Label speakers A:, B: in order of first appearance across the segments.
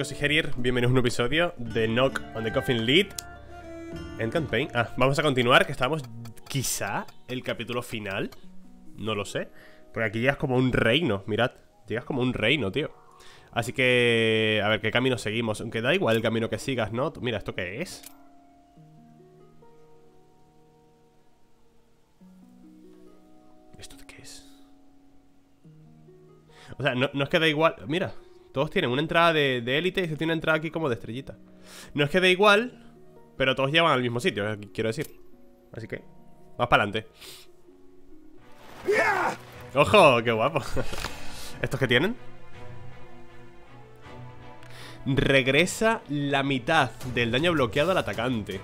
A: chicos, soy Herier, bienvenidos a un episodio de Knock on the Coffin Lead En campaign, ah, vamos a continuar, que estamos quizá el capítulo final No lo sé, porque aquí llegas como un reino, mirad Llegas como un reino, tío Así que, a ver, ¿qué camino seguimos? Aunque da igual el camino que sigas, ¿no? Mira, ¿esto qué es? ¿Esto qué es? O sea, no, no es que da igual Mira, todos tienen una entrada de élite y se tiene una entrada aquí como de estrellita. No es que dé igual, pero todos llevan al mismo sitio, quiero decir. Así que, más para adelante. ¡Ojo! ¡Qué guapo! ¿Estos que tienen? Regresa la mitad del daño bloqueado al atacante.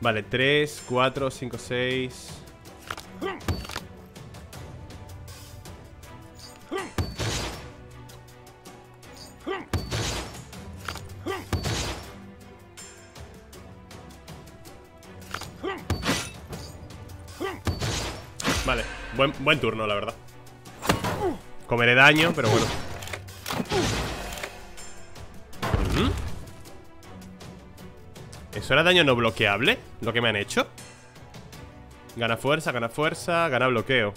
A: Vale, 3, 4, 5, 6... buen, buen turno, la verdad Comeré daño, pero bueno. ¿Eso era daño no bloqueable? ¿Lo que me han hecho? Gana fuerza, gana fuerza, gana bloqueo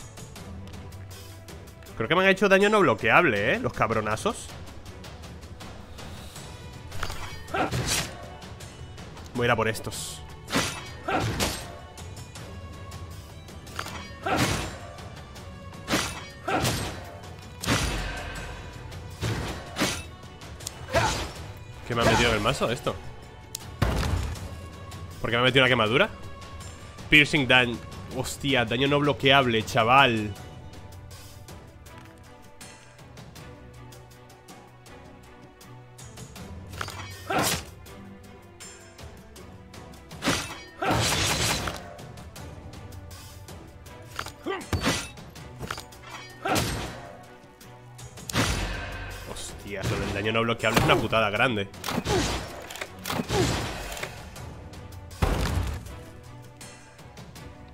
A: Creo que me han hecho daño no bloqueable, ¿eh? Los cabronazos Voy a ir a por estos mazo esto? ¿Por qué me ha metido una quemadura? Piercing daño Hostia, daño no bloqueable, chaval que es una putada grande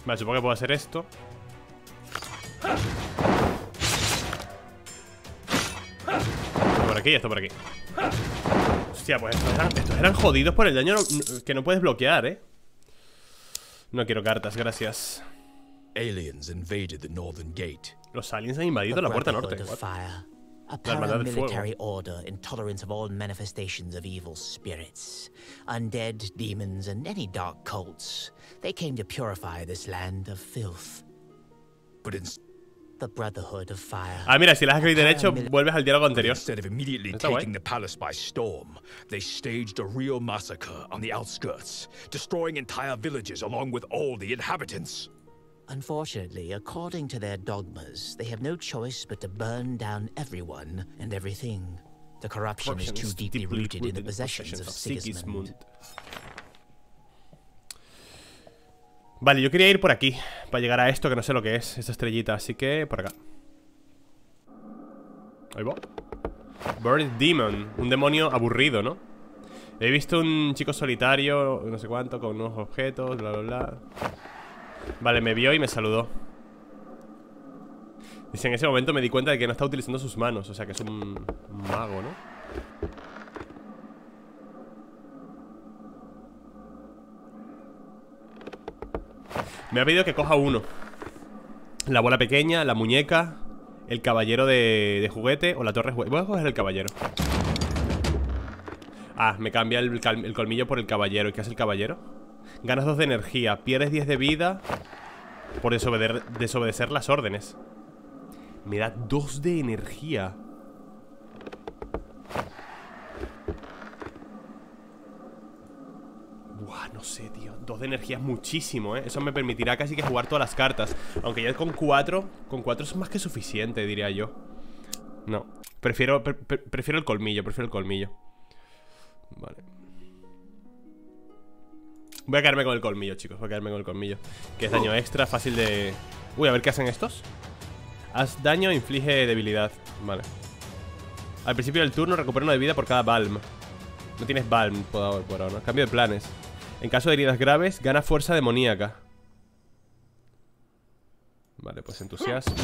A: Vale, supongo que puedo hacer esto. Esto por aquí y esto por aquí. Hostia, pues estos eran, estos eran jodidos por el daño que no puedes bloquear, ¿eh? No quiero cartas, gracias. Los aliens han invadido la puerta norte
B: a paramilitary order intolerant of all manifestations of evil spirits, undead, demons, and any dark cults. They came to purify this land of filth. But in the Brotherhood of Fire.
A: Ah, mira, si las has clic derecho, vuelves al diálogo anterior.
C: Instead of immediately taking the palace by storm, they staged a real massacre on the outskirts, destroying entire villages along with all the inhabitants.
B: Unfortunately, according to their dogmas, they have no choice but to burn down everyone and everything. The corruption, is too deeply, rooted, in the possessions, of Sigismund.
A: Vale, yo quería ir por aquí Para llegar a esto, que no sé lo que es Esta estrellita, así que por acá Ahí va Bird Demon, un demonio aburrido, ¿no? He visto un chico solitario No sé cuánto, con unos objetos Bla, bla, bla Vale, me vio y me saludó Dice, en ese momento me di cuenta de que no está utilizando sus manos O sea que es un, mago, ¿no? Me ha pedido que coja uno La bola pequeña, la muñeca El caballero de, juguete O la torre de juguete Voy a coger el caballero Ah, me cambia el, el colmillo por el caballero ¿Y qué hace el caballero? Ganas 2 de energía, pierdes 10 de vida Por desobedecer, las órdenes. Me da 2 de energía. Buah, no sé, tío. 2 de energía es muchísimo, ¿eh? Eso me permitirá casi que jugar todas las cartas. Aunque ya con 4 Con 4 es más que suficiente, diría yo. No, prefiero, prefiero el colmillo Prefiero el colmillo. Vale Voy a quedarme con el colmillo, chicos Voy a quedarme con el colmillo Que es daño extra, fácil de... Uy, a ver qué hacen estos Haz daño, inflige debilidad Vale. Al principio del turno recupera una de vida por cada Balm. No tienes Balm por ahora, ¿no? Cambio de planes. En caso de heridas graves, gana fuerza demoníaca. Vale, pues entusiasmo.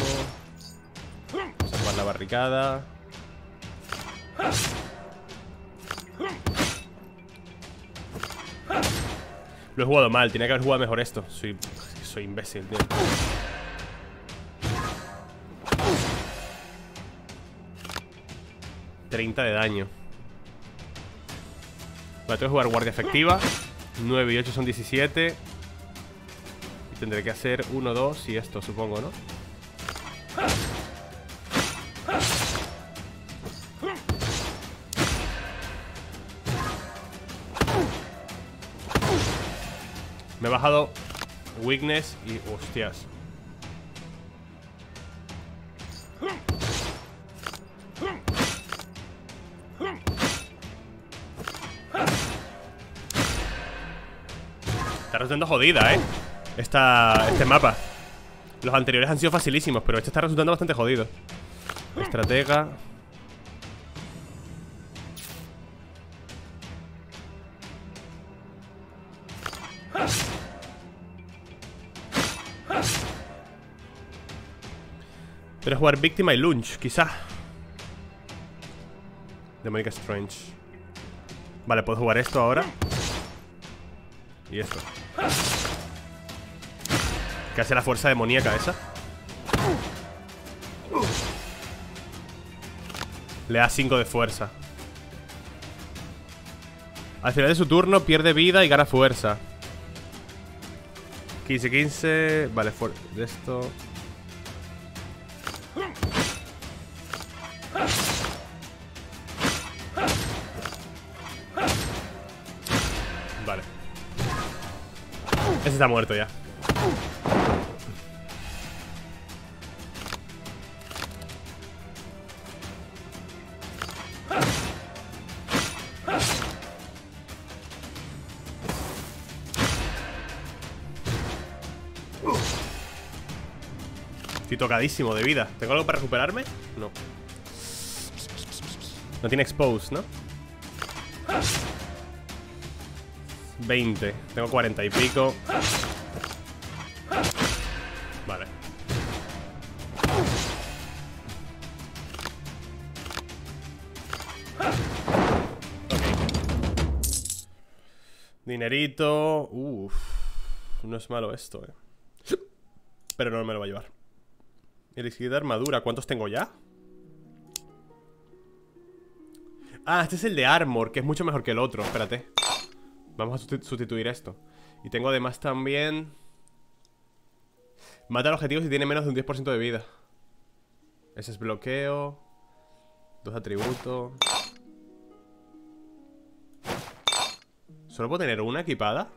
A: Tomar la barricada. Lo he jugado mal, tenía que haber jugado mejor esto. Soy, soy imbécil, tío. ...30 de daño Vale, tengo que jugar guardia efectiva 9 y 8 son 17 Y tendré que hacer 1, 2 y esto, supongo, ¿no? Me he bajado Weakness y... Hostias. Está resultando jodida, ¿eh? Esta, este mapa. Los anteriores han sido facilísimos Pero este está resultando bastante jodido. Estratega Pero jugar víctima y lunch, quizá Demonic Strange. Vale, puedo jugar esto ahora Y esto. ¿Qué hace la fuerza demoníaca esa? Le da 5 de fuerza. Al final de su turno pierde vida y gana fuerza. 15, 15 Vale, de esto está muerto ya Estoy tocadísimo de vida ¿Tengo algo para recuperarme? No No tiene expose, ¿no? 20 Tengo 40 y pico. Vale. Dinerito. Uff No es malo esto, eh. Pero no me lo va a llevar. Elixir de armadura, ¿cuántos tengo ya? Ah, este es el de armor, que es mucho mejor que el otro. Espérate Vamos a sustituir esto. Y tengo además también Mata al objetivo si tiene menos de un 10% de vida. Ese es bloqueo Dos atributos. ¿Solo puedo tener una equipada?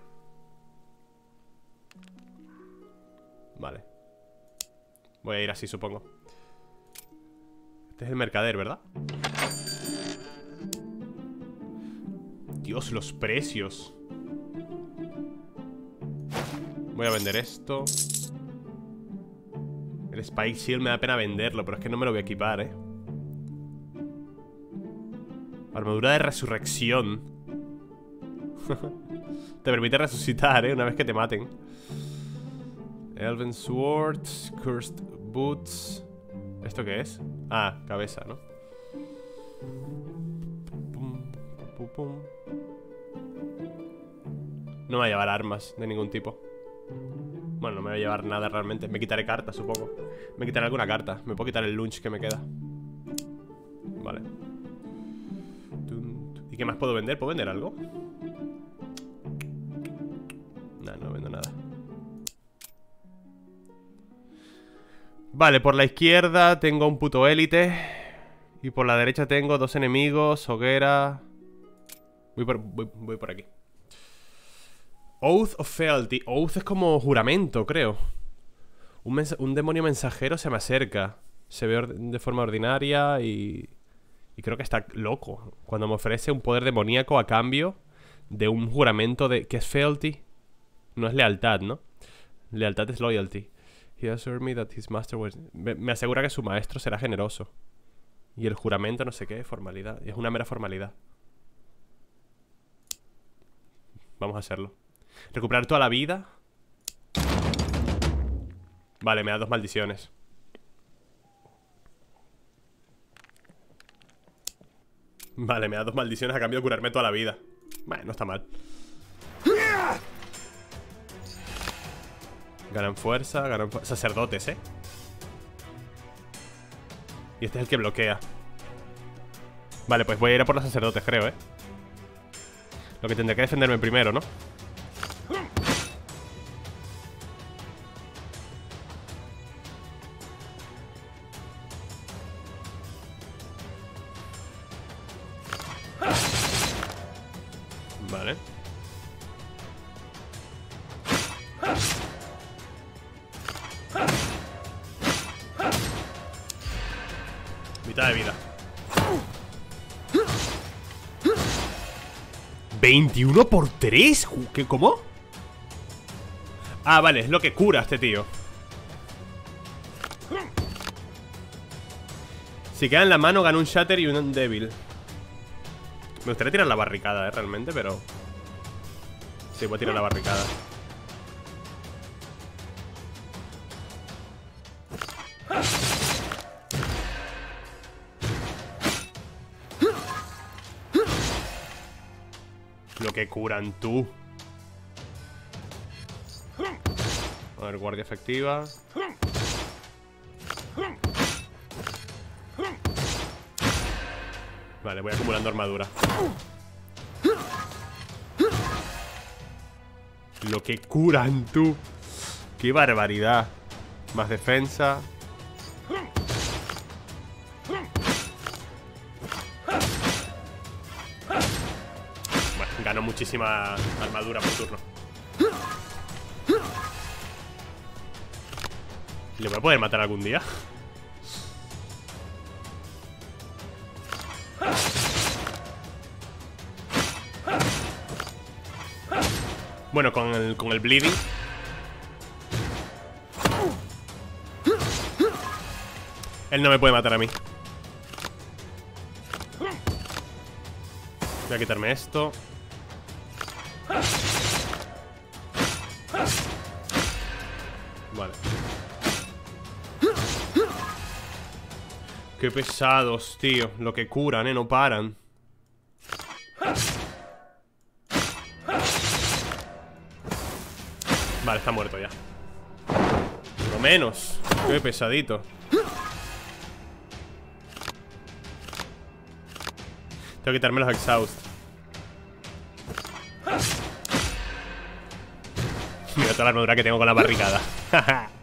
A: Vale. Voy a ir así, supongo. Este es el mercader, ¿verdad? Dios, los precios. Voy a vender esto. El Spike Shield me da pena venderlo Pero es que no me lo voy a equipar, eh Armadura de resurrección. Te permite resucitar, eh Una vez que te maten. Elven Swords Cursed Boots. ¿Esto qué es? Ah, cabeza, ¿no? No me voy a llevar armas de ningún tipo. Bueno, no me voy a llevar nada realmente. Me quitaré cartas, supongo. Me quitaré alguna carta. Me puedo quitar el lunch que me queda. Vale. ¿Y qué más puedo vender? ¿Puedo vender algo? No, no vendo nada. Vale, por la izquierda tengo un puto élite. Y por la derecha tengo dos enemigos Hoguera. Voy por, voy, por aquí Oath of Fealty. Oath es como juramento, creo. Un, demonio mensajero se me acerca Se ve de forma ordinaria y... Y creo que está loco. Cuando me ofrece un poder demoníaco a cambio De un juramento de... ¿Qué es fealty? No es lealtad, ¿no? Lealtad es loyalty. He assured me that his master was... me asegura que su maestro será generoso. Y el juramento no sé qué, formalidad Es una mera formalidad. Vamos a hacerlo Recuperar toda la vida Vale, me da dos maldiciones Vale, me da dos maldiciones a cambio de curarme toda la vida Bueno, no está mal Ganan fuerza, ganan fuerza Sacerdotes, ¿eh? Y este es el que bloquea Vale, pues voy a ir a por los sacerdotes, creo, ¿eh? Lo que tendré que defenderme primero, ¿no? 21 por 3 ¿Qué, ¿Cómo? Ah, vale, es lo que cura este tío. Si queda en la mano gana un Shatter y un Devil Me gustaría tirar la barricada, eh, realmente, pero... Sí, voy a tirar la barricada curan tú. A ver, guardia efectiva. Vale, voy acumulando armadura. Lo que curan tú. Qué barbaridad. Más defensa muchísima armadura por turno. ¿Le voy a poder matar algún día? Bueno, con el, con el bleeding. Él no me puede matar a mí. Voy a quitarme esto Qué pesados, tío. Lo que curan, eh, no paran. Vale, está muerto ya. Lo menos. Qué pesadito. Tengo que quitarme los exhaust Mira toda la armadura que tengo con la barricada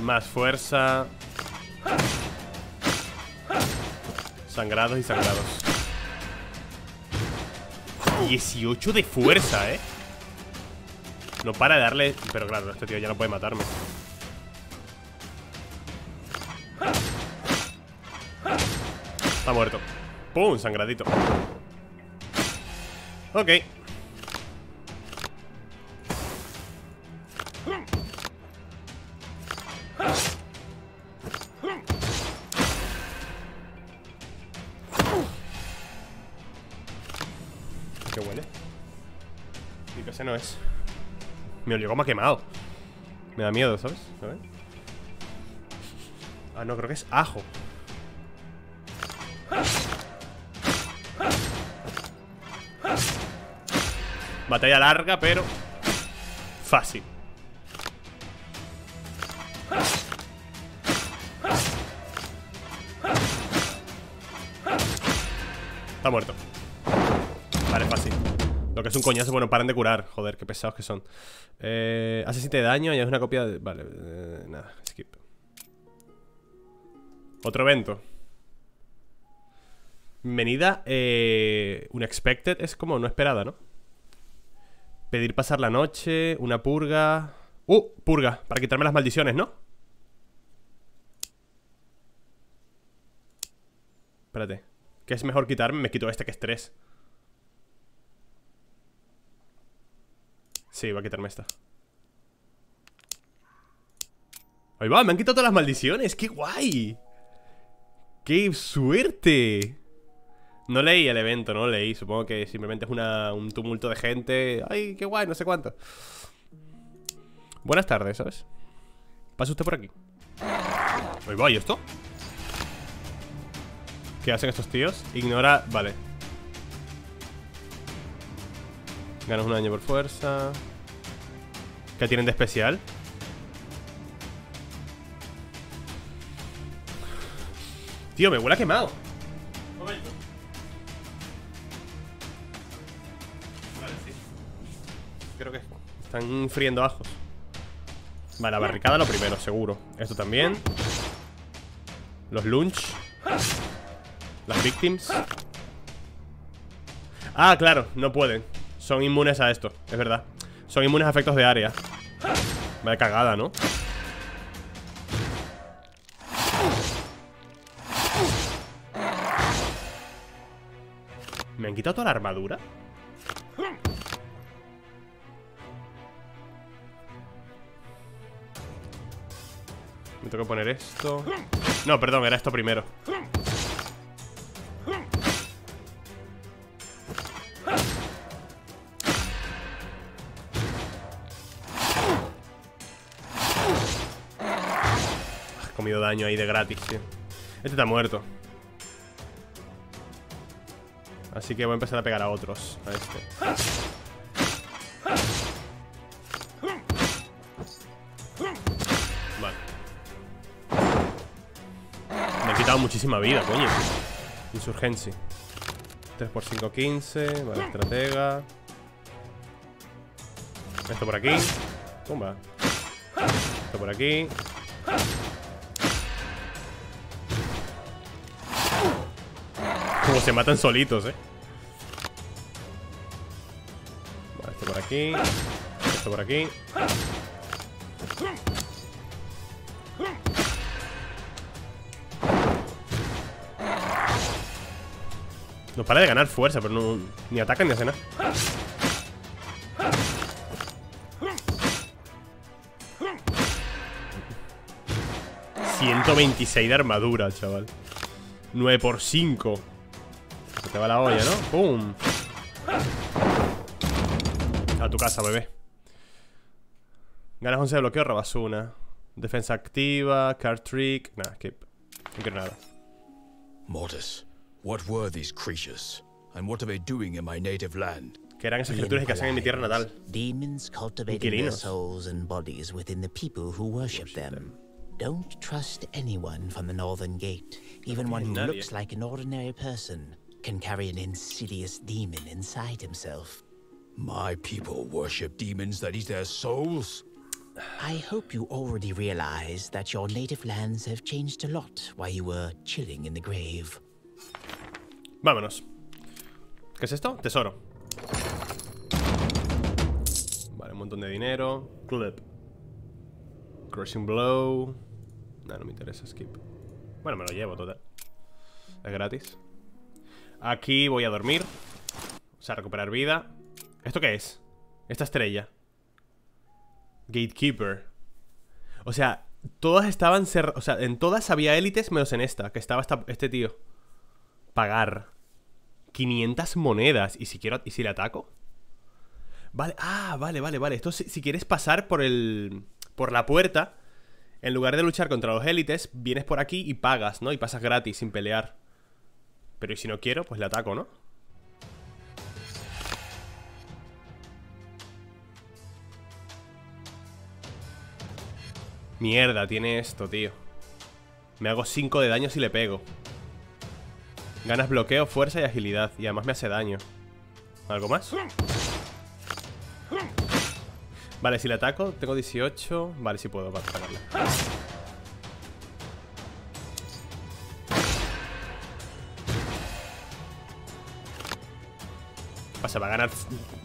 A: Más fuerza. Sangrados y sangrados. 18 de fuerza, ¿eh? No para de darle... Pero claro, este tío ya no puede matarme. Está muerto. ¡Pum! Sangradito. Ok Como ha quemado. Me da miedo, ¿sabes? A ver Ah, no, creo que es ajo. Batalla larga, pero Fácil. Está muerto. Vale, fácil Lo que es un coñazo, bueno, paren de curar Joder, qué pesados que son eh, Hace 7 de daño y es una copia de... Vale, eh, nada, skip Otro evento Venida eh, Unexpected es como no esperada, ¿no? Pedir pasar la noche Una purga ¡Uh! Purga, para quitarme las maldiciones, ¿no? Espérate ¿Qué es mejor quitarme? Me quito este que es 3 Sí, voy a quitarme esta Ahí va, me han quitado todas las maldiciones ¡Qué guay! ¡Qué suerte! No leí el evento, no leí Supongo que simplemente es una, un tumulto de gente ¡Ay, qué guay! No sé cuánto Buenas tardes, ¿sabes? Pase usted por aquí Ahí va, ¿y esto? ¿Qué hacen estos tíos? Ignora... Vale Ganas un daño por fuerza ¿Qué tienen de especial? Tío, me huele a quemado. Momento Vale, sí Creo que están friendo ajos. Vale, la barricada lo primero, seguro. Esto también. Los lunch. Las victims. Ah, claro, no pueden. Son inmunes a esto, es verdad Son inmunes a efectos de área Vale, cagada, ¿no? ¿Me han quitado toda la armadura? Me tengo que poner esto No, perdón, era esto primero daño ahí de gratis, tío Este está muerto. Así que voy a empezar a pegar a otros A este. Muchísima vida, coño. Insurgencia 3 por 5, 15 Vale, estratega. Esto por aquí. Pumba. Esto por aquí Como se matan solitos, eh. Vale, esto por aquí. Esto por aquí. No para de ganar fuerza, pero no, ni atacan ni hacen nada. 126 de armadura, chaval. 9 por 5 Se te va la olla, ¿no? ¡Pum! A tu casa, bebé Ganas 11 de bloqueo, robas una Defensa activa, card trick Nada, skip No quiero nada
C: Mortis What were these creatures? And what are they doing in my native land?
A: Que eran esas criaturas que hacen en mi tierra natal.
B: Demons cultivating their souls and bodies within the people who worship them. Don't trust anyone from the Northern Gate. Even one who looks like an ordinary person can carry an insidious demon inside himself.
C: My people worship demons that eat their souls?
B: I hope you already realize that your native lands have changed a lot while you were chilling in the grave.
A: Vámonos ¿Qué es esto? Tesoro Vale, un montón de dinero Clip Crushing Blow No, no me interesa, skip Bueno, me lo llevo total Es gratis Aquí voy a dormir O sea, recuperar vida ¿Esto qué es? Esta estrella Gatekeeper O sea, todas estaban cerradas O sea, en todas había élites menos en esta Que estaba este tío pagar 500 monedas. ¿Y si quiero y si le ataco? Vale, ah, vale, vale, vale. Esto si, quieres pasar por el. por la puerta. En lugar de luchar contra los élites, vienes por aquí y pagas, ¿no? Y pasas gratis, sin pelear. Pero ¿y si no quiero? Pues le ataco, ¿no? Mierda, tiene esto, tío. Me hago 5 de daño si le pego. Ganas bloqueo, fuerza y agilidad Y además me hace daño ¿Algo más? Vale, si le ataco, tengo 18 Vale, si puedo atacarle Se va a ganar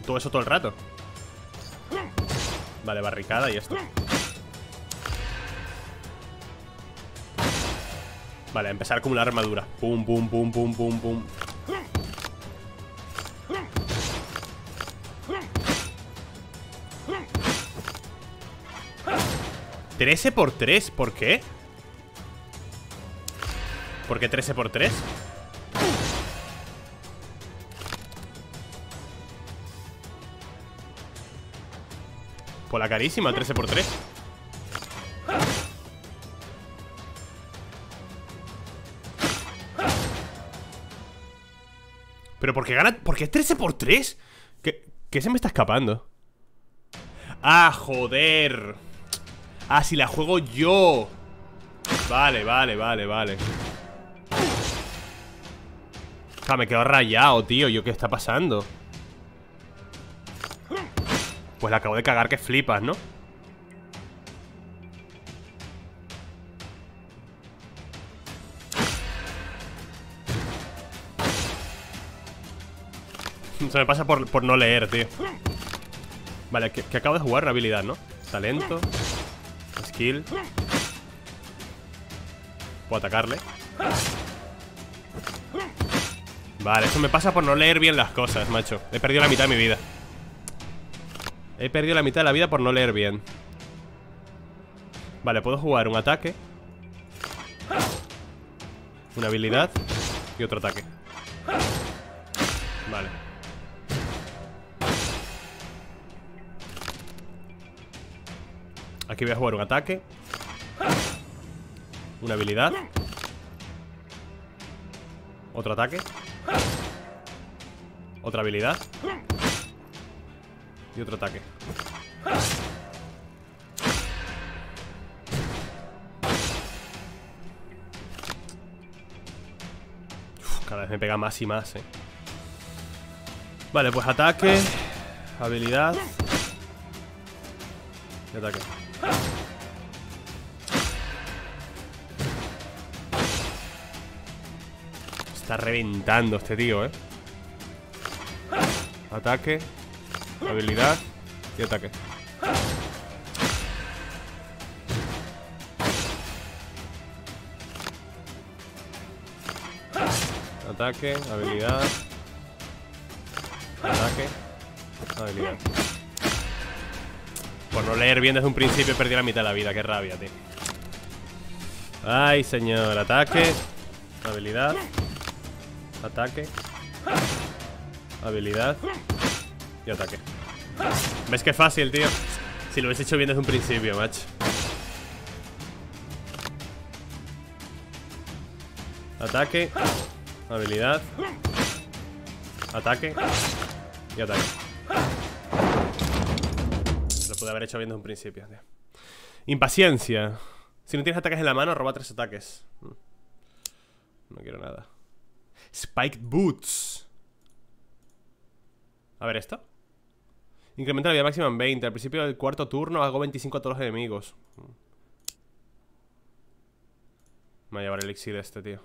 A: todo eso todo el rato. Vale, barricada y esto. Vale, empezar a acumular armadura. Pum, pum, pum, pum, pum, pum. 13 por 3, ¿por qué? ¿Por qué 13 por 3? Cola carísima, 13x3 Pero porque gana... ¿Por qué 13x3? ¿Qué, se me está escapando? ¡Ah, joder! Ah, si la juego yo Vale, vale, vale, vale Ah, me quedo rayado, tío ¿Yo qué está pasando? Pues la acabo de cagar que flipas, ¿no? Se me pasa por, no leer, tío. Vale, que, acabo de jugar habilidad, ¿no? Talento. Skill. Puedo atacarle. Vale, eso me pasa por no leer bien las cosas, macho. He perdido la mitad de mi vida He perdido la mitad de la vida por no leer bien. Vale, puedo jugar un ataque. Una habilidad Y otro ataque. Vale. Aquí voy a jugar un ataque. Una habilidad. Otro ataque. Otra habilidad Y otro ataque. Cada vez me pega más y más, eh. Vale, pues ataque Habilidad Y ataque. Está reventando este tío, ¿eh? Ataque Habilidad Y ataque. Ataque, habilidad. Ataque Habilidad. Por no leer bien desde un principio perdí la mitad de la vida. Qué rabia, tío. Ay, señor. Ataque Habilidad. Ataque Habilidad Y ataque ¿Ves qué fácil, tío? Si lo hubiese hecho bien desde un principio, macho. Ataque. Habilidad. Ataque. Y ataque. Lo pude haber hecho bien desde un principio, Impaciencia. Si no tienes ataques en la mano, roba tres ataques. No quiero nada. Spiked Boots. A ver esto Incrementa la vida máxima en 20 Al principio del cuarto turno hago 25 a todos los enemigos Me va a llevar el elixir este, tío.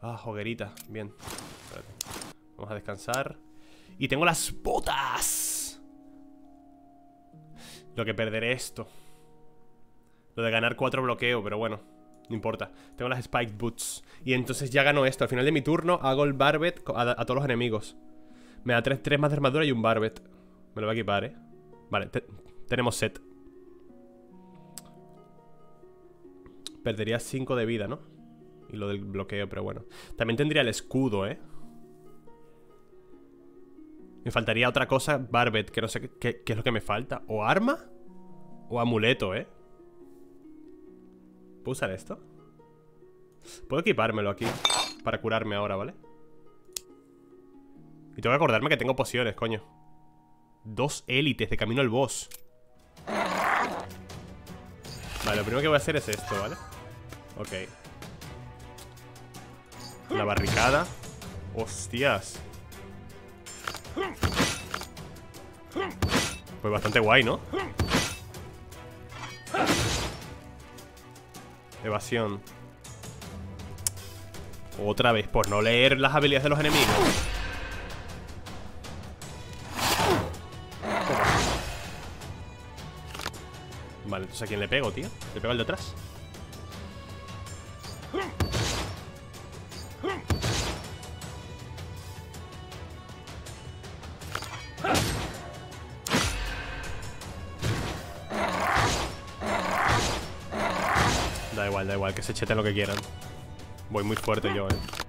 A: Ah, hoguerita, bien. Vamos a descansar. Y tengo las botas. Lo que perderé esto. Lo de ganar 4 bloqueo, pero bueno no importa, tengo las Spike Boots. Y entonces ya gano esto, al final de mi turno Hago el Barbet a, todos los enemigos Me da 3, más de armadura y un Barbet Me lo voy a equipar, eh Vale, tenemos set Perdería 5 de vida, ¿no? Y lo del bloqueo, pero bueno También tendría el escudo, eh Me faltaría otra cosa Barbet, que no sé qué, qué es lo que me falta ¿O arma? O amuleto, eh ¿Puedo usar esto? Puedo equipármelo aquí Para curarme ahora, ¿vale? Y tengo que acordarme que tengo pociones, coño. Dos élites de camino al boss. Vale, lo primero que voy a hacer es esto, ¿vale? Ok. La barricada. Hostias. Pues bastante guay, ¿no? Evasión. Otra vez, por no leer las habilidades de los enemigos Vale, entonces ¿a quién le pego, tío? ¿Le pego al de atrás? da igual, que se cheten lo que quieran. Voy muy fuerte yo, eh.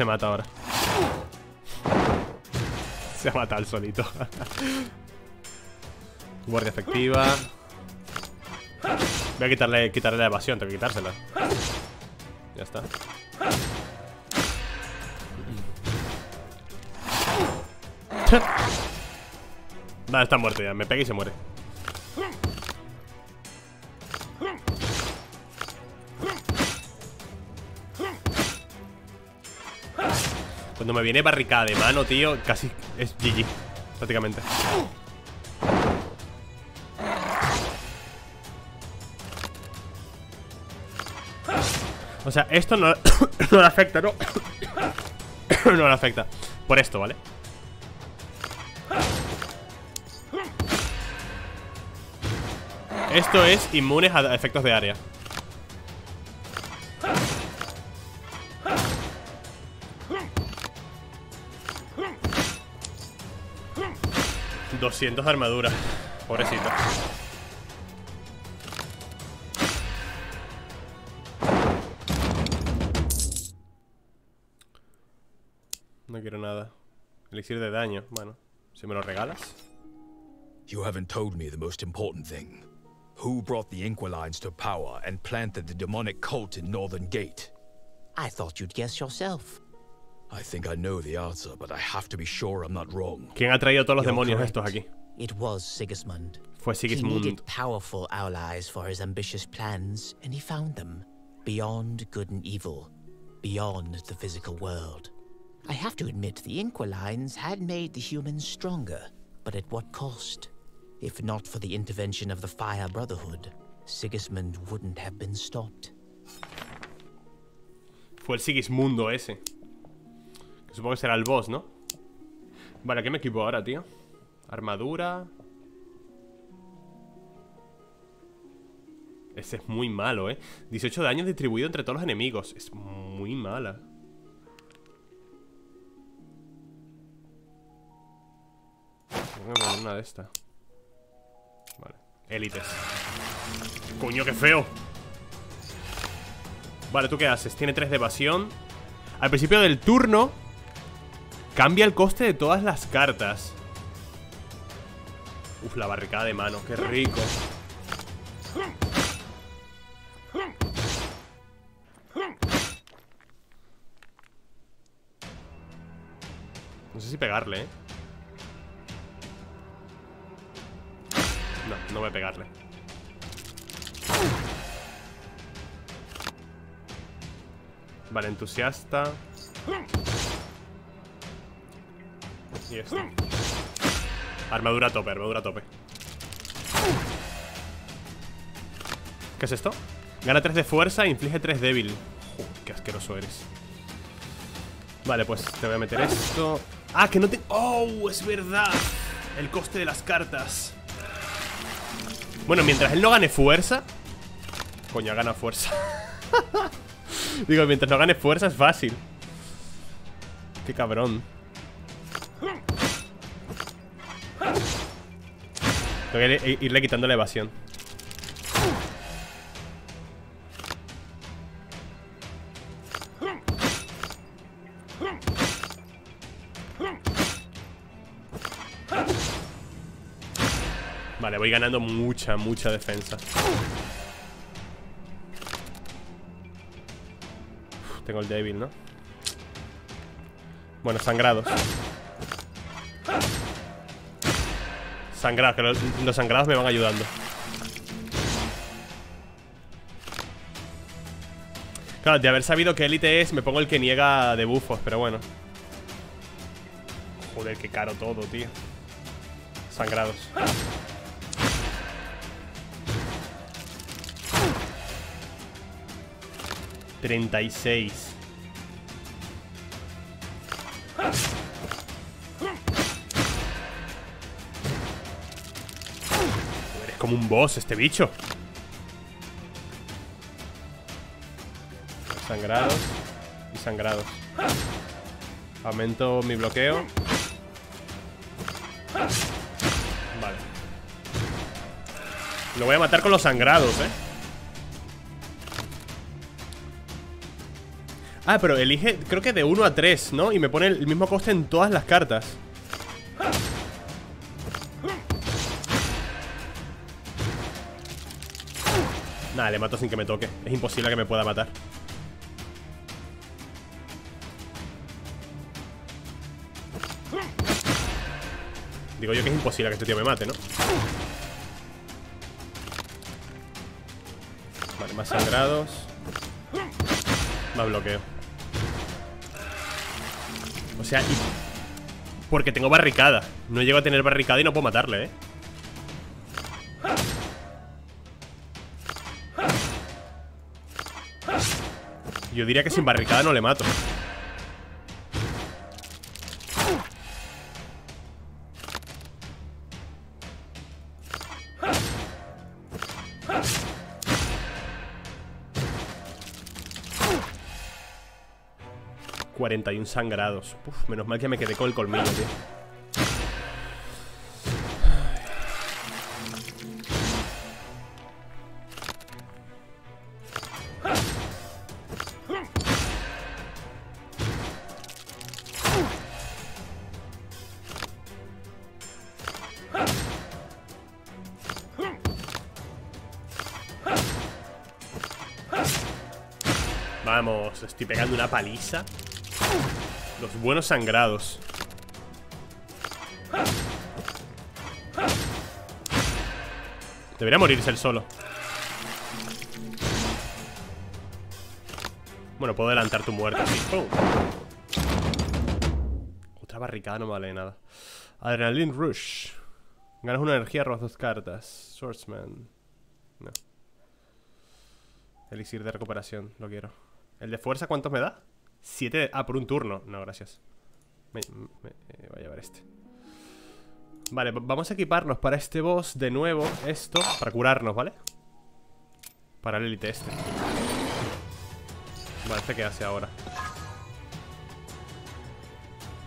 A: Se mata ahora. Se ha matado el solito. Guardia efectiva. Voy a quitarle, quitarle la evasión, tengo que quitársela. Ya está. Vale, está muerto ya. Me pega y se muere. Cuando me viene barricada de mano, tío, casi es GG. Prácticamente. O sea, esto no, no le afecta, ¿no? no le afecta. Por esto, ¿vale? Esto es inmune a efectos de área. 200 de armadura. Pobrecito. No quiero nada. Elixir de daño. Bueno, si me lo regalas.
C: You haven't told me the most important thing. Who brought the Inquilines to power and planted the demonic cult in Northern Gate?
B: I thought you'd guess yourself.
C: I think I know the answer, but I have to be sure I'm not wrong.
A: ¿Quién ha traído todos los demonios estos aquí?
B: It was Sigismund.
A: Fue Sigismund.
B: He needed powerful allies for his ambitious plans, and he found them. Beyond good and evil. Beyond the physical world. I have to admit, the Inquilines had made the humans stronger, but at what cost? If not for the intervention of the Fire Brotherhood, Sigismund wouldn't have been stopped.
A: Fue el Sigismundo ese. Supongo que será el boss, ¿no? Vale, ¿qué me equipo ahora, tío? Armadura Ese es muy malo, ¿eh? 18 daños distribuido entre todos los enemigos Es muy mala Voy a poner una de estas Vale, élites Coño, qué feo Vale, ¿tú qué haces? Tiene 3 de evasión Al principio del turno Cambia el coste de todas las cartas. Uf, la barricada de mano, qué rico. No sé si pegarle, ¿eh? No, no voy a pegarle. Vale, entusiasta Y esto Armadura tope, armadura tope. ¿Qué es esto? Gana 3 de fuerza e inflige 3 débil. Qué asqueroso eres. Vale, pues te voy a meter esto. Ah, que no te... ¡Oh! Es verdad El coste de las cartas. Bueno, mientras él no gane fuerza Coño, gana fuerza. Digo, mientras no gane fuerza es fácil. Qué cabrón Tengo que irle quitando la evasión. Vale, voy ganando mucha, mucha defensa. Tengo el débil, ¿no? Bueno, sangrados Sangrados, que los, sangrados me van ayudando. Claro, de haber sabido que élite es Me pongo el que niega de bufos, pero bueno. Joder, qué caro todo, tío. Sangrados. 36 boss este bicho. Sangrados Y sangrados. Aumento mi bloqueo. Vale. Lo voy a matar con los sangrados, eh Ah, pero elige, creo que de 1 a 3, ¿no? Y me pone el mismo coste en todas las cartas Le mato sin que me toque. Es imposible que me pueda matar. Digo yo que es imposible que este tío me mate, ¿no? Vale, más sangrados. Más bloqueo. O sea, porque tengo barricada. No llego a tener barricada y no puedo matarle, ¿eh? Yo diría que sin barricada no le mato 41 sangrados. Uf, menos mal que me quedé con el colmillo, tío. Estoy pegando una paliza. Los buenos sangrados. Debería morirse el solo. Bueno, puedo adelantar tu muerte Otra barricada no vale nada. Adrenaline Rush. Ganas una energía, robas dos cartas. Swordsman. No. Elixir de recuperación, lo quiero ¿El de fuerza cuántos me da? Siete... Ah, por un turno. No, gracias. Me, voy a llevar este. Vale, vamos a equiparnos para este boss de nuevo esto, para curarnos, ¿vale? Para el élite este. Vale, este qué hace ahora.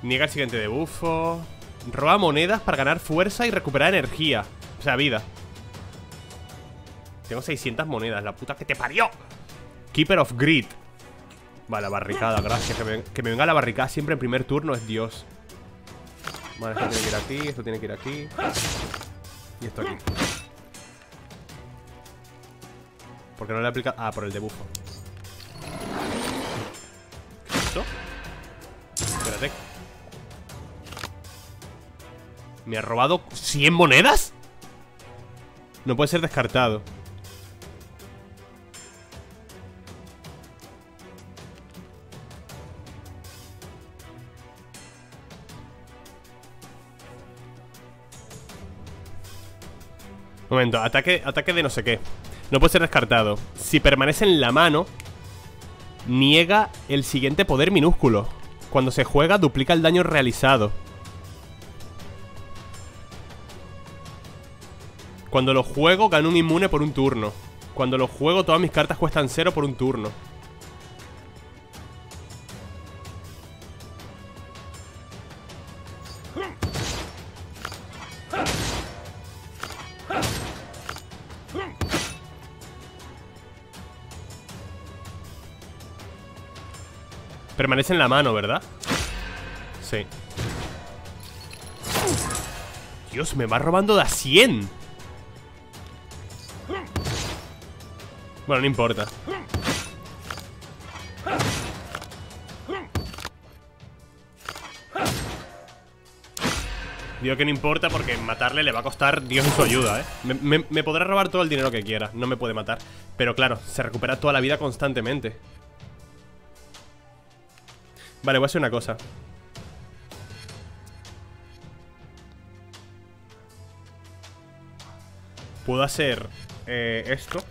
A: Niega el siguiente debufo. Roba monedas para ganar fuerza y recuperar energía. O sea, vida. Tengo 600 monedas, la puta que te parió. Keeper of Greed. Vale, la barricada, gracias. Que me, venga la barricada siempre en primer turno es Dios. Vale, esto tiene que ir aquí, esto tiene que ir aquí. Y esto aquí. ¿Por qué no le aplica? Ah, por el debufo. ¿Qué es esto? Espérate. ¿Me ha robado 100 monedas? No puede ser descartado Momento, ataque, ataque de no sé qué. No puede ser descartado. Si permanece en la mano Niega el siguiente poder minúsculo. Cuando se juega duplica el daño realizado. Cuando lo juego gano un inmune por un turno. Cuando lo juego todas mis cartas cuestan cero por un turno Permanece en la mano, ¿verdad? Sí. Dios, me va robando de a 100 Bueno, no importa. Digo que no importa porque matarle le va a costar Dios y su ayuda, ¿eh? Me, me podrá robar todo el dinero que quiera No me puede matar. Pero claro, se recupera toda la vida constantemente Vale, voy a hacer una cosa. Puedo hacer eh, esto.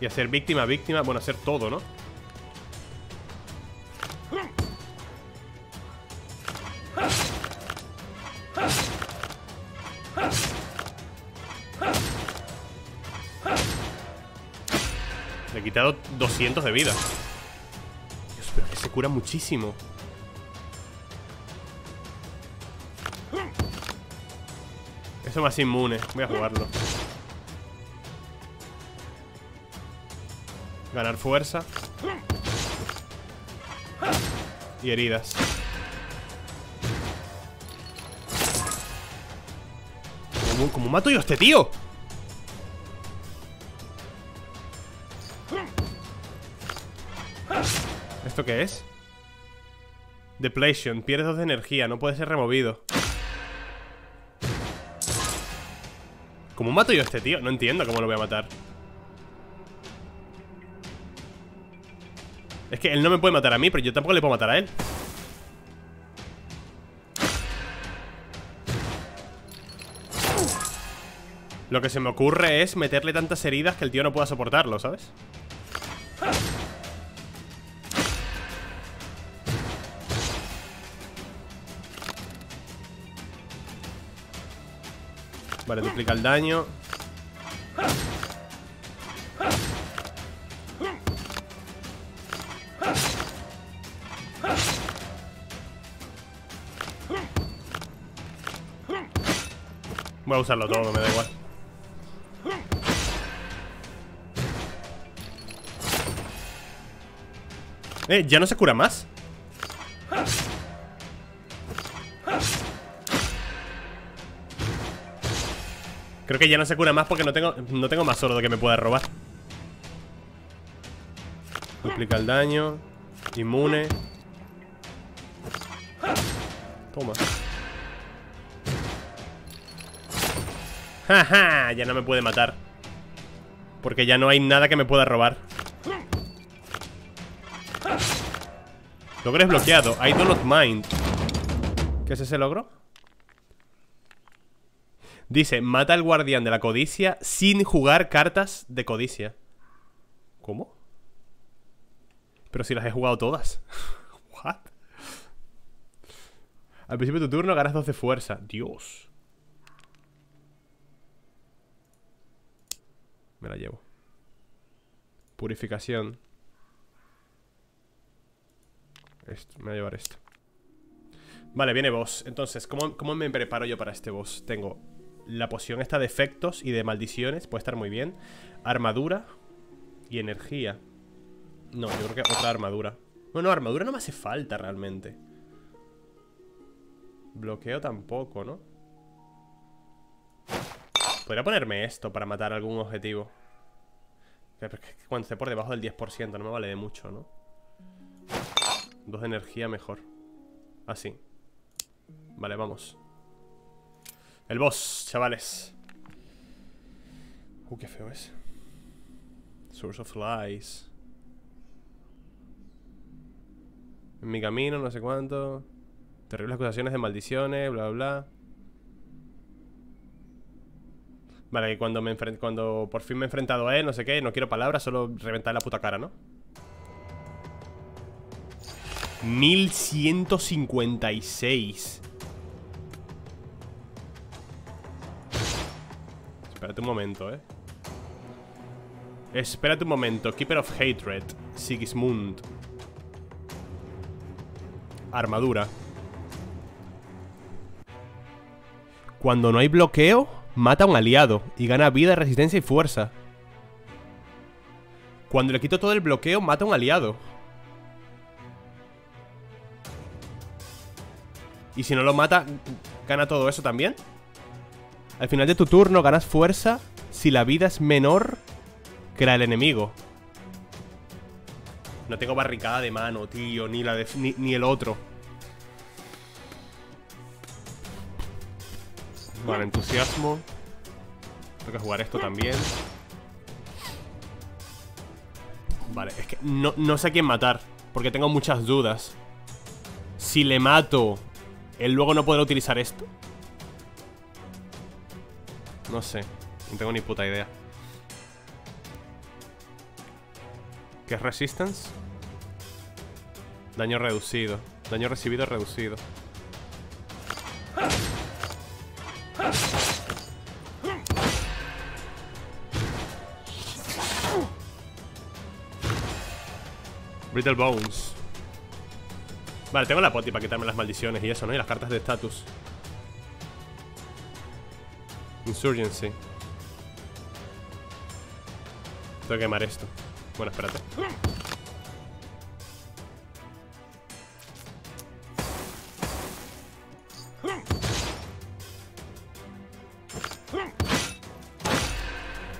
A: Y hacer víctima, víctima. Bueno, hacer todo, ¿no? 200 de vida. Dios, pero que se cura muchísimo. Eso más inmune. Voy a jugarlo. Ganar fuerza. Y heridas. ¿Cómo, cómo mato yo a este tío? ¿Esto qué es? Depletion, pierdes dos de energía, no puede ser removido ¿Cómo mato yo a este tío? No entiendo cómo lo voy a matar Es que él no me puede matar a mí, pero yo tampoco le puedo matar a él Lo que se me ocurre es meterle tantas heridas que el tío no pueda soportarlo, ¿sabes? Vale, duplica el daño Voy a usarlo todo, me da igual Eh, ¿ya no se cura más? Que ya no se cura más porque no tengo, no tengo más de que me pueda robar. Duplica el daño. Inmune. Toma. ¡Ja, Ya no me puede matar. Porque ya no hay nada que me pueda robar. Logro desbloqueado. I do not mind. ¿Qué es ese logro? Dice, mata al guardián de la codicia sin jugar cartas de codicia. ¿Cómo? Pero si las he jugado todas. ¿What? Al principio de tu turno ganas 12 fuerza. Dios. Me la llevo. Purificación. Esto, me voy a llevar esto. Vale, viene boss. Entonces, ¿cómo, ¿cómo me preparo yo para este boss? Tengo la poción está de efectos y de maldiciones. Puede estar muy bien. Armadura y energía. No, yo creo que otra armadura. Bueno, armadura no me hace falta realmente. Bloqueo tampoco, ¿no? Podría ponerme esto para matar algún objetivo. Pero cuando esté por debajo del 10% no me vale de mucho, ¿no? Dos de energía mejor. Así. Vale, vamos. El boss, chavales. Uh, qué feo es. Source of Lies. En mi camino, no sé cuánto. Terribles acusaciones de maldiciones, bla, bla, bla. Vale, que cuando, me cuando por fin me he enfrentado a él, no sé qué, no quiero palabras, solo reventar la puta cara, ¿no? 1156 Espérate un momento, eh. Espérate un momento Keeper of Hatred Sigismund. Armadura. Cuando no hay bloqueo Mata a un aliado Y gana vida, resistencia y fuerza. Cuando le quito todo el bloqueo Mata a un aliado. Y si no lo mata Gana todo eso también al final de tu turno ganas fuerza si la vida es menor que la del enemigo. No tengo barricada de mano, tío, ni, la ni, el otro. Vale, entusiasmo. Tengo que jugar esto también. Vale, es que no, no sé a quién matar. Porque tengo muchas dudas. Si le mato, él luego no podrá utilizar esto. No sé, no tengo ni puta idea. ¿Qué es resistance? Daño reducido. Daño recibido reducido. Brittle Bones. Vale, tengo la poti para quitarme las maldiciones y eso, ¿no? Y las cartas de estatus. Insurgency. Tengo que quemar esto. Bueno, espérate.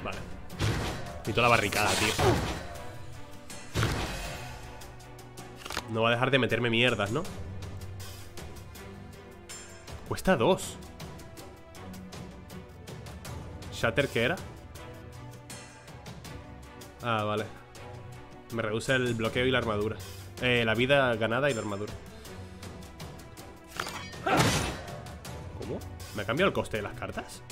A: Vale. Y toda la barricada, tío. No va a dejar de meterme mierdas, ¿no? Cuesta dos. ¿Shatter qué era? Ah, vale Me reduce el bloqueo y la armadura eh, La vida ganada y la armadura ¿Cómo? ¿Me ha cambiado el coste de las cartas?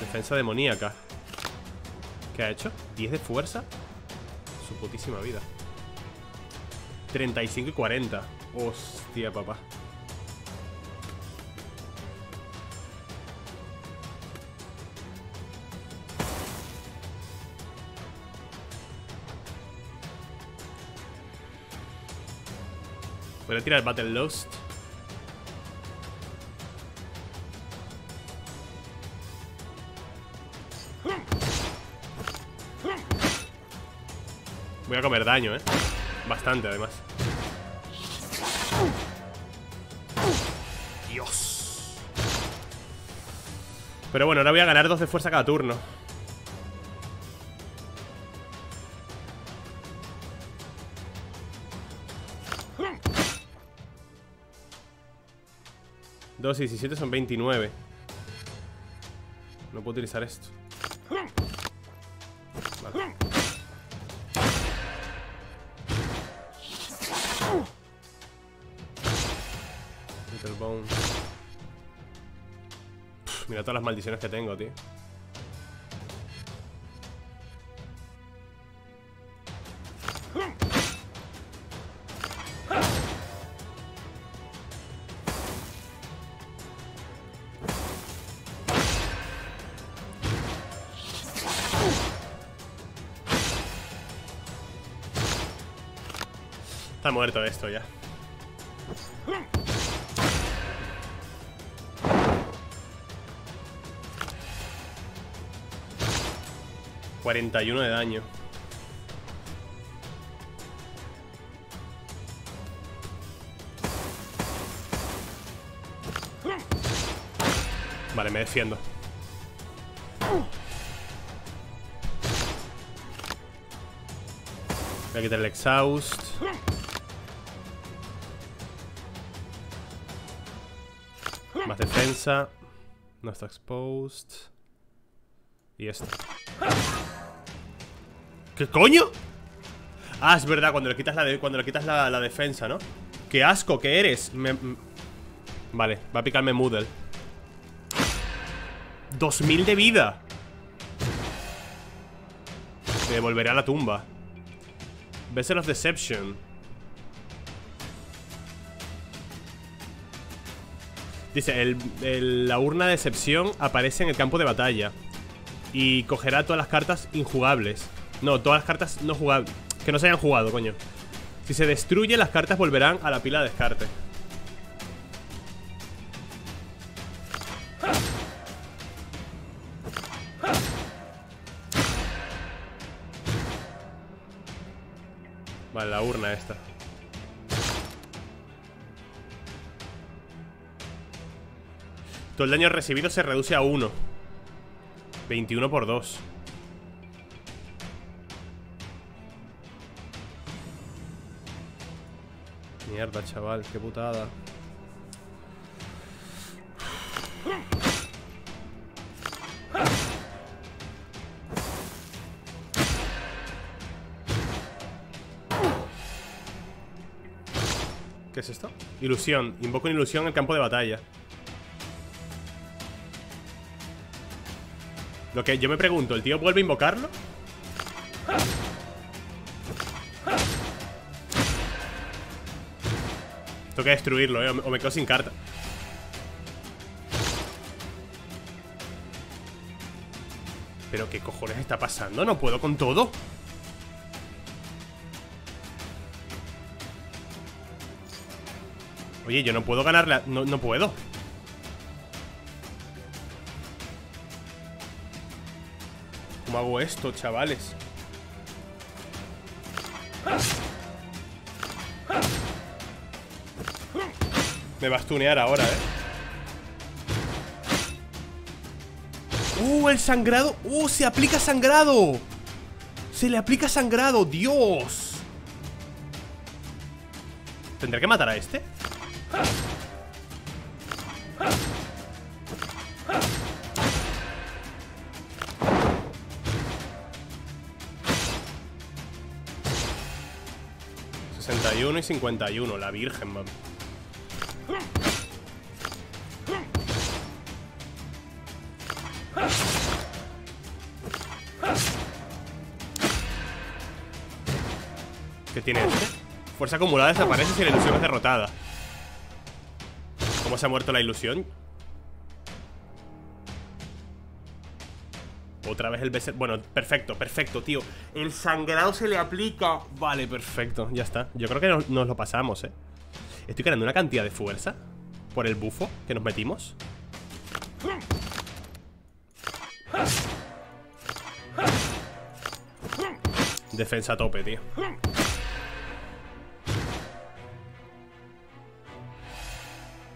A: Defensa demoníaca ¿Qué ha hecho? ¿10 de fuerza? Su putísima vida 35 y 40 Hostia, papá Voy a tirar Battle Lost. Voy a comer daño, ¿eh? Bastante, además. Dios. Pero bueno, ahora voy a ganar dos de fuerza cada turno Dos y 17 son 29 No puedo utilizar esto. Vale. Mira todas las maldiciones que tengo, tío. Está muerto esto ya. 41 de daño. Vale, me defiendo. Voy a quitar el exhaust No está exposed. Y esto ¿Qué coño? Ah, es verdad, cuando le quitas la, cuando le quitas la, defensa, ¿no? ¡Qué asco que eres! Vale, va a picarme Moodle. 2000 de vida. Me devolveré a la tumba. Vessel of Deception Dice, la urna de decepción aparece en el campo de batalla Y cogerá todas las cartas injugables. No, todas las cartas no jugables Que no se hayan jugado, coño. Si se destruye, las cartas volverán a la pila de descarte El daño recibido se reduce a 1 21 por 2 Mierda, chaval, qué putada. ¿Qué es esto? Ilusión. Invoco una ilusión en el campo de batalla. Lo que yo me pregunto, ¿el tío vuelve a invocarlo? Tengo que destruirlo, eh, o me quedo sin carta ¿Pero qué cojones está pasando? ¿No puedo con todo? Oye, yo no puedo ganarle no, no puedo ¿Cómo hago esto, chavales? Me va a stunear ahora, ¿eh? ¡Uh, el sangrado! ¡Uh, se aplica sangrado! ¡Se le aplica sangrado! ¡Dios! ¿Tendré que matar a este? 51, la virgen, man. ¿Qué tiene este? Fuerza acumulada desaparece si la ilusión es derrotada ¿Cómo se ha muerto la ilusión? Otra vez el BS... Bueno, perfecto, perfecto, tío. El sangrado se le aplica. Vale, perfecto, ya está. Yo creo que nos, nos lo pasamos, eh Estoy ganando una cantidad de fuerza Por el bufo que nos metimos. Defensa a tope, tío.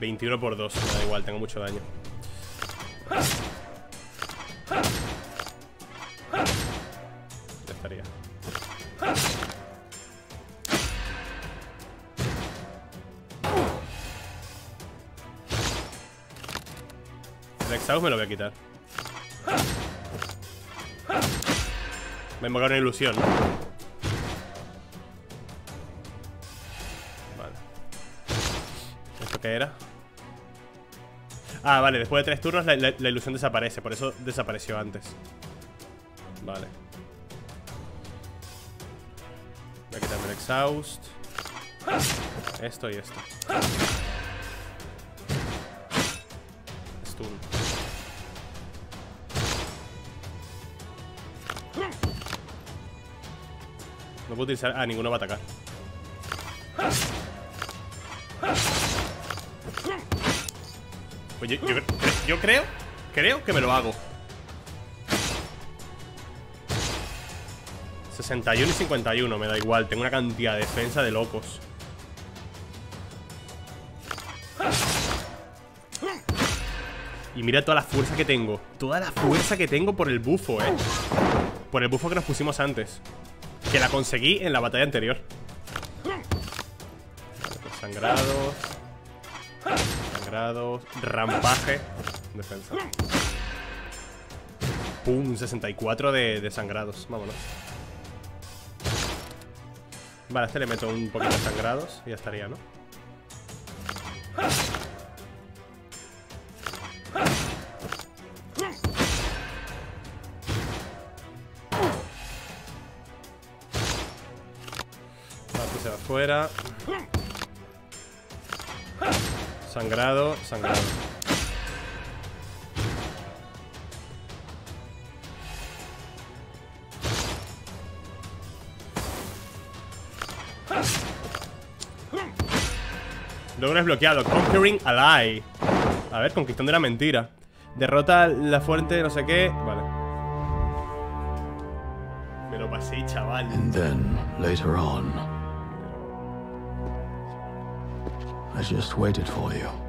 A: 21 por 2, me da igual, tengo mucho daño Me lo voy a quitar. Me he una ilusión Vale. ¿Esto qué era? Ah, vale, después de tres turnos la, ilusión desaparece Por eso desapareció antes. Vale. Voy a quitarme el exhaust. Esto y esto puedo utilizar... Ah, ninguno va atacar. Pues yo, creo, creo que me lo hago. 61 y 51, me da igual Tengo una cantidad de defensa de locos. Y mira toda la fuerza que tengo Toda la fuerza que tengo por el bufo, eh. Por el bufo que nos pusimos antes Que la conseguí en la batalla anterior pues Sangrados Rampaje. Defensa. Pum, 64 de, de sangrados. Vámonos. Vale, a este le meto un poquito de sangrados y ya estaría, ¿no? Sangrado, sangrado. Logro desbloqueado. Conquering a lie. A ver, conquistando la mentira. Derrota la fuente, no sé qué. Vale. Me lo pasé, chaval.
C: And then, later on. I just waited for you.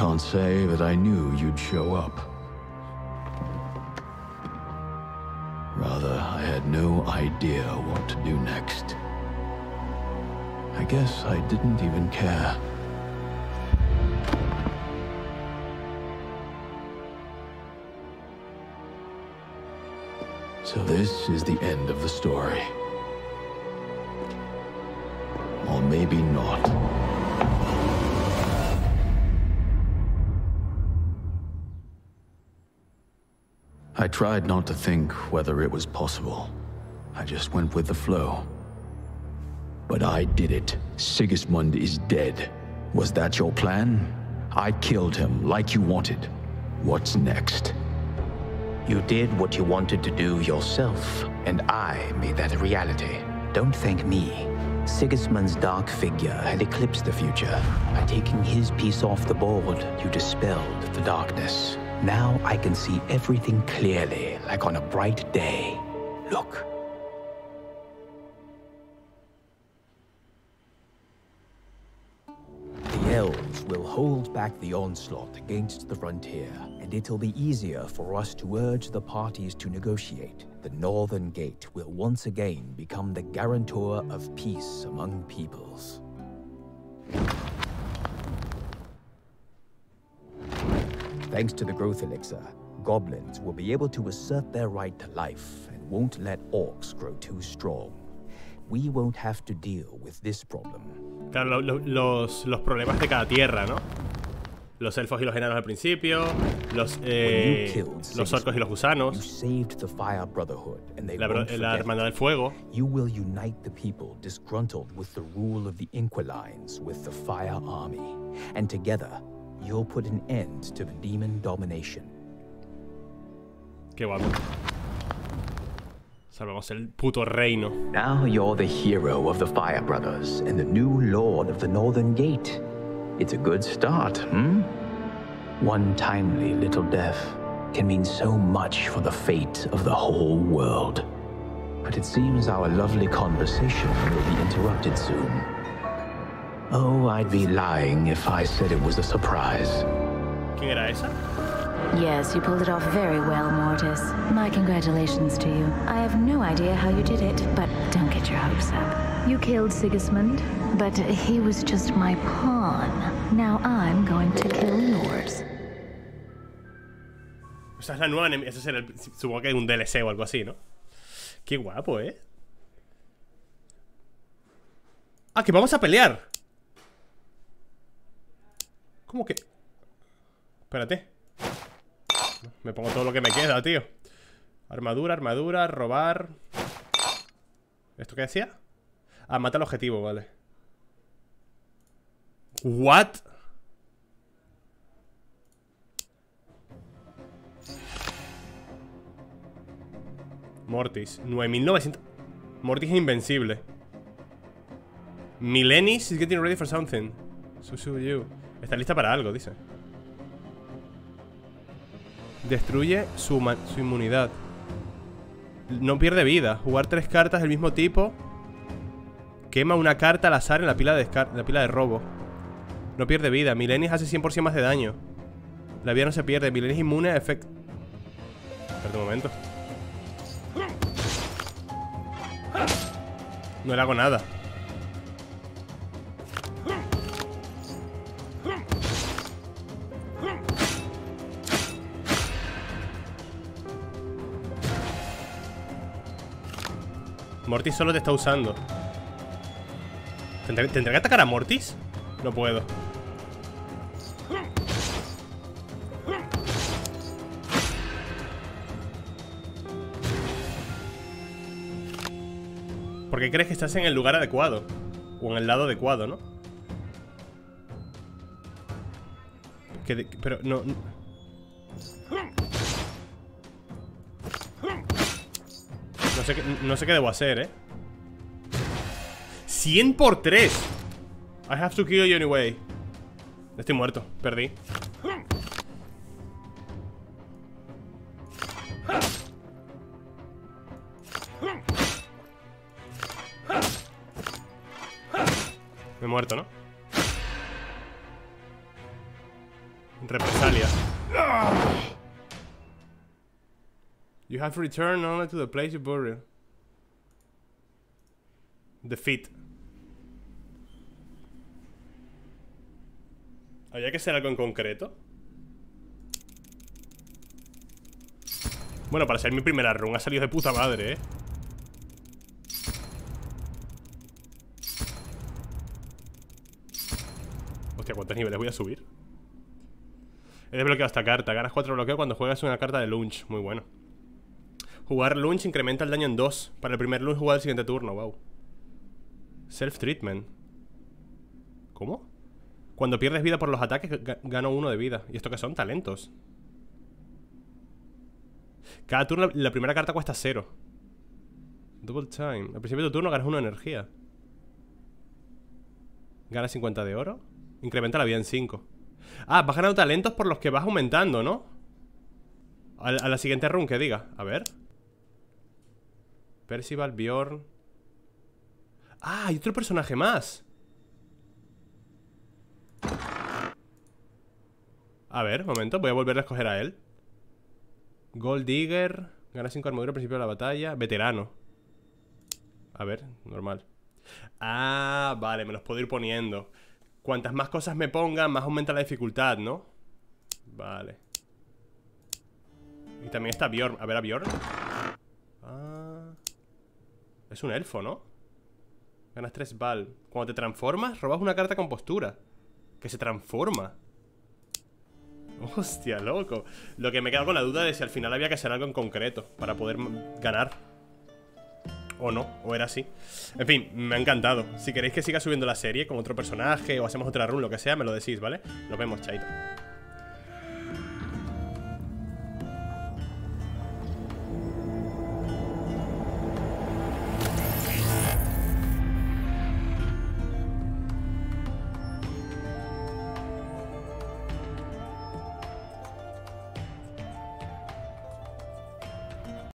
C: Can't say that I knew you'd show up. Rather, I had no idea what to do next. I guess I didn't even care. So this is the end of the story. Tried not to think whether it was possible. I just went with the flow. But I did it. Sigismund is dead. Was that your plan? I killed him like you wanted. What's next?
B: You did what you wanted to do yourself, and I made that a reality. Don't thank me. Sigismund's dark figure had eclipsed the future. By taking his piece off the board, you dispelled the darkness. Now I can see everything clearly, like on a bright day. Look. The elves will hold back the onslaught against the frontier, and it'll be easier for us to urge the parties to negotiate. The Northern Gate will once again become the guarantor of peace among peoples. Thanks to the growth elixir, goblins will be able to assert their right to life and won't let orcs grow too strong. We won't have to deal with this problem.
A: Claro, lo, lo, los, los problemas de cada tierra, ¿no? Los elfos y los enanos al principio, los, eh, los orcos y los gusanos, la, la hermandad del fuego.
B: You will unite the people disgruntled with the rule of the Inquilines with the Fire Army, and together you'll put an end to the demon domination.
A: Qué guapo. Salvamos el puto reino.
B: Now you're the hero of the Fire Brothers and the new lord of the Northern Gate. It's a good start, hmm? One timely little death can mean so much for the fate of the whole world. But it seems our lovely conversation will be interrupted soon. Oh, I'd be lying if I said it was a surprise.
A: ¿Quién era esa?
D: Yes, you pulled it off very well, Mortis. My congratulations to you. I have no idea how you did it, but don't get your hopes up. You killed Sigismund, but he was just my pawn. Now I'm going to kill yours.
A: Esa es la nueva enemiga. Eso será el, supongo que hay un DLC o algo así, ¿no? Qué guapo, ¿eh? Ah, que vamos a pelear. ¿Cómo que? Espérate. Me pongo todo lo que me queda, tío. Armadura, armadura, robar. ¿Esto qué decía? Ah, mata el objetivo, vale. What? Mortis. 9900. Mortis es invencible. Milenis is getting ready for something. So, you. Está lista para algo, dice. Destruye su, su inmunidad. No pierde vida. Jugar tres cartas del mismo tipo. Quema una carta al azar en la pila de, la pila de robo. No pierde vida. Milenis hace 100% más de daño. La vida no se pierde. Milenis inmune a efecto... Espera un momento. No le hago nada. Mortis solo te está usando. ¿Tendré, que atacar a Mortis? No puedo. ¿Por qué crees que estás en el lugar adecuado? O en el lado adecuado, ¿no? pero no... No sé, no sé qué debo hacer, ¿eh? 100 por 3 I have to kill you anyway. Estoy muerto, perdí Have returned only to the place you buried Defeat ¿Había que ser algo en concreto? Bueno, para ser mi primera run ha salido de puta madre, ¿eh? Hostia, ¿cuántos niveles voy a subir? He desbloqueado esta carta Ganas 4 bloqueos cuando juegas una carta de lunch Muy bueno Jugar lunch incrementa el daño en 2 Para el primer lunch jugar el siguiente turno, wow Self-treatment ¿Cómo? Cuando pierdes vida por los ataques, gano uno de vida. ¿Y esto qué son? Talentos. Cada turno, la primera carta cuesta cero. Double time. Al principio de tu turno ganas una energía. Ganas 50 de oro. Incrementa la vida en 5. Ah, vas ganando talentos por los que vas aumentando, ¿no? A la, siguiente run que diga. A ver. Percival, Bjorn. Ah, hay otro personaje más. A ver, momento, voy a volver a escoger a él. Gold Digger Gana 5 armadura al principio de la batalla. Veterano. A ver, normal. Ah, vale, me los puedo ir poniendo. Cuantas más cosas me pongan, más aumenta la dificultad, ¿no? Vale. Y también está Bjorn. A ver a Bjorn Es un elfo, ¿no? Ganas 3 Val Cuando te transformas, robas una carta con postura. Que se transforma. Hostia, loco. Lo que me queda con la duda de si al final había que hacer algo en concreto Para poder ganar. O no, o era así. En fin, me ha encantado. Si queréis que siga subiendo la serie con otro personaje O hacemos otra run, lo que sea, me lo decís, ¿vale? Nos vemos, chaito